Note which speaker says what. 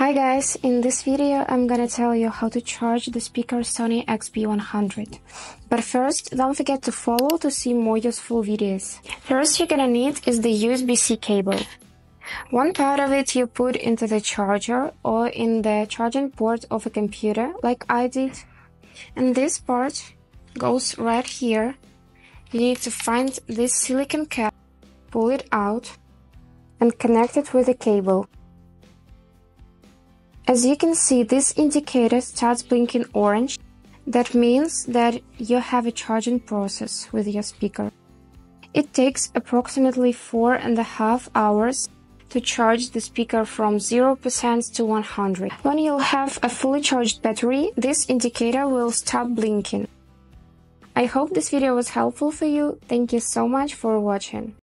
Speaker 1: Hi guys, in this video I'm gonna tell you how to charge the speaker Sony XB100. But first, don't forget to follow to see more useful videos. First you're gonna need is the USB-C cable. One part of it you put into the charger or in the charging port of a computer like I did. And this part goes right here. You need to find this silicon cap, pull it out and connect it with the cable. As you can see, this indicator starts blinking orange. That means that you have a charging process with your speaker. It takes approximately four and a half hours to charge the speaker from 0% to 100. When you'll have a fully charged battery, this indicator will stop blinking. I hope this video was helpful for you. Thank you so much for watching.